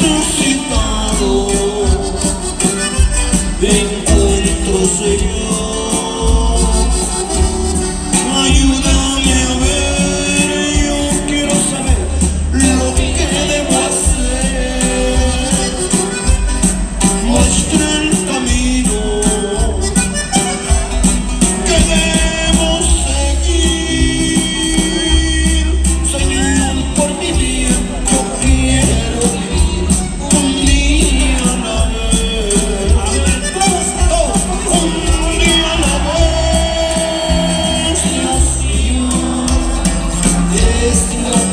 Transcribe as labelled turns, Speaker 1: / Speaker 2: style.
Speaker 1: resucitado. Te encuentro, Señor. Christian.